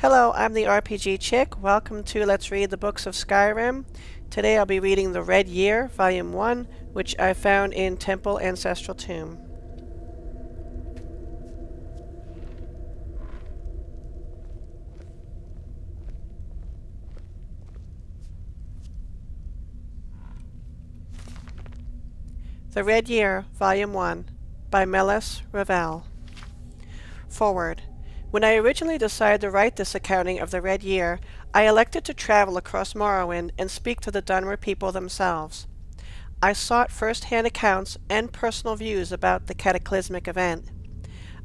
Hello, I'm the RPG Chick. Welcome to Let's Read the Books of Skyrim. Today I'll be reading The Red Year, Volume 1, which I found in Temple Ancestral Tomb. The Red Year, Volume 1, by Melis Ravel. Foreword. When I originally decided to write this accounting of the Red Year, I elected to travel across Morrowind and speak to the Dunmer people themselves. I sought first-hand accounts and personal views about the cataclysmic event.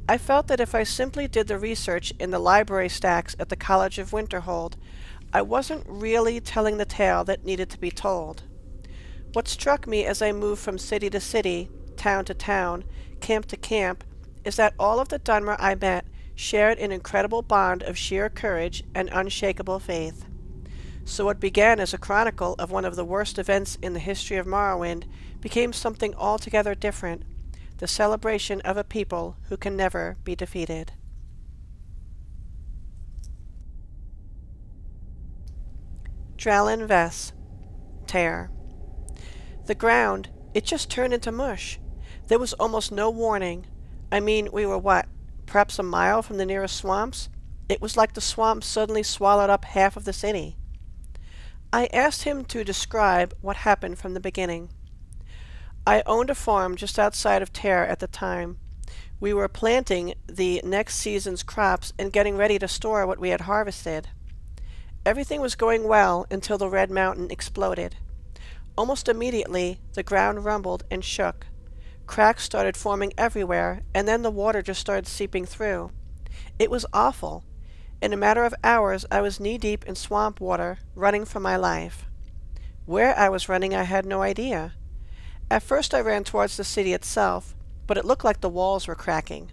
I felt that if I simply did the research in the library stacks at the College of Winterhold, I wasn't really telling the tale that needed to be told. What struck me as I moved from city to city, town to town, camp to camp, is that all of the Dunmer I met shared an incredible bond of sheer courage and unshakable faith. So what began as a chronicle of one of the worst events in the history of Morrowind became something altogether different, the celebration of a people who can never be defeated. Dralin Ves, Tear. The ground, it just turned into mush. There was almost no warning. I mean, we were what, perhaps a mile from the nearest swamps, it was like the swamps suddenly swallowed up half of the city. I asked him to describe what happened from the beginning. I owned a farm just outside of Tear at the time. We were planting the next season's crops and getting ready to store what we had harvested. Everything was going well until the Red Mountain exploded. Almost immediately, the ground rumbled and shook. Cracks started forming everywhere, and then the water just started seeping through. It was awful. In a matter of hours, I was knee-deep in swamp water, running for my life. Where I was running, I had no idea. At first I ran towards the city itself, but it looked like the walls were cracking.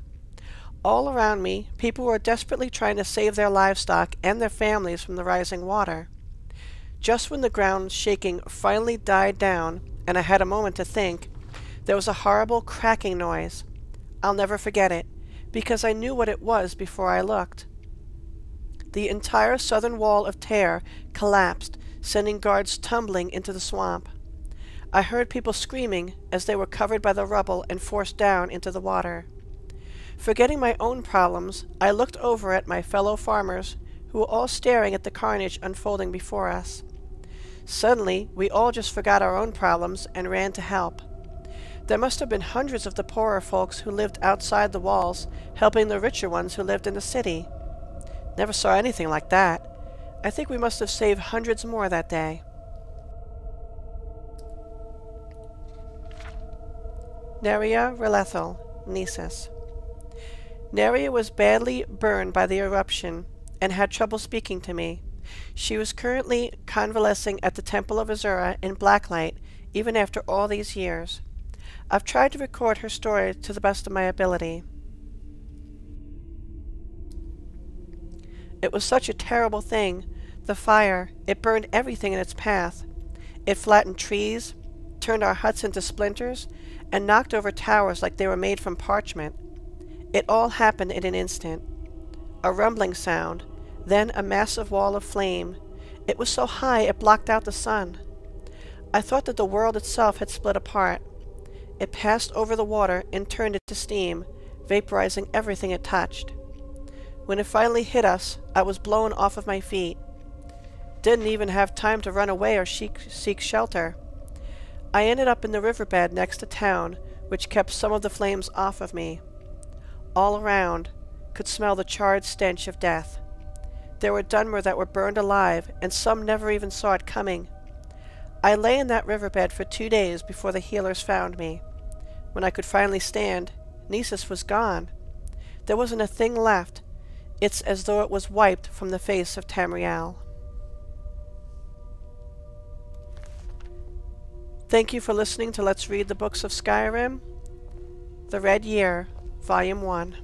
All around me, people were desperately trying to save their livestock and their families from the rising water. Just when the ground shaking finally died down, and I had a moment to think, there was a horrible cracking noise. I'll never forget it, because I knew what it was before I looked. The entire southern wall of Tear collapsed, sending guards tumbling into the swamp. I heard people screaming as they were covered by the rubble and forced down into the water. Forgetting my own problems, I looked over at my fellow farmers, who were all staring at the carnage unfolding before us. Suddenly, we all just forgot our own problems and ran to help. There must have been hundreds of the poorer folks who lived outside the walls, helping the richer ones who lived in the city. Never saw anything like that. I think we must have saved hundreds more that day. Neria Relethel, Nisus. Neria was badly burned by the eruption and had trouble speaking to me. She was currently convalescing at the Temple of Azura in Blacklight, even after all these years. I've tried to record her story to the best of my ability. It was such a terrible thing. The fire, it burned everything in its path. It flattened trees, turned our huts into splinters, and knocked over towers like they were made from parchment. It all happened in an instant. A rumbling sound, then a massive wall of flame. It was so high it blocked out the sun. I thought that the world itself had split apart. It passed over the water and turned it to steam, vaporizing everything it touched. When it finally hit us, I was blown off of my feet. Didn't even have time to run away or seek shelter. I ended up in the riverbed next to town, which kept some of the flames off of me. All around, could smell the charred stench of death. There were Dunmer that were burned alive, and some never even saw it coming. I lay in that riverbed for two days before the healers found me. When I could finally stand, Nisus was gone. There wasn't a thing left. It's as though it was wiped from the face of Tamriel. Thank you for listening to Let's Read the Books of Skyrim. The Red Year, Volume 1.